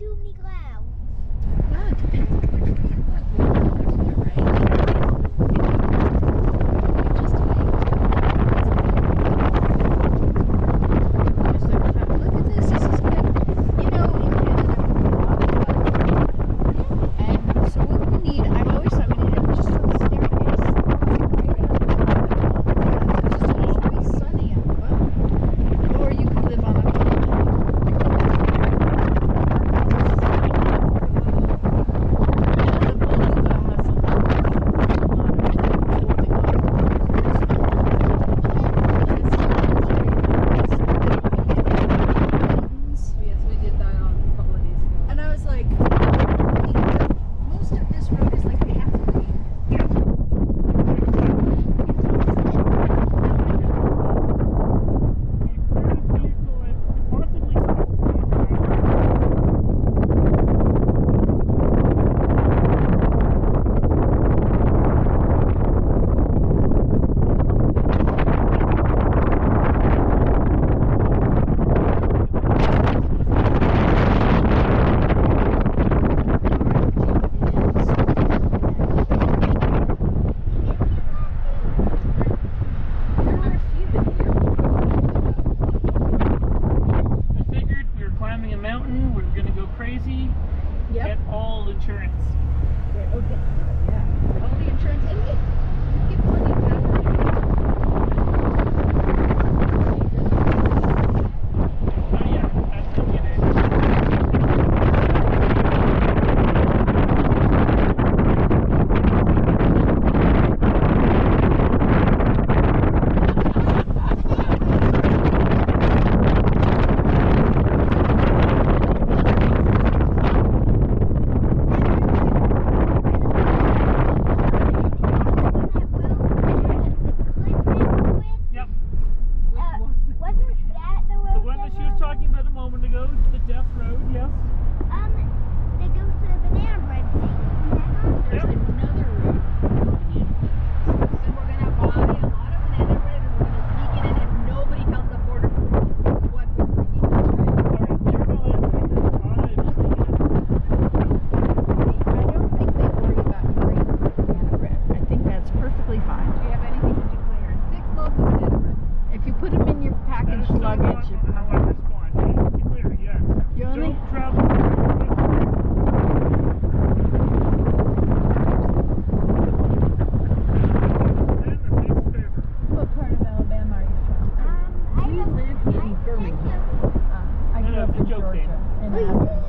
doe hem niet rauw. crazy, yep. get all insurance. Okay. Oh, yeah. All the insurance and joke game.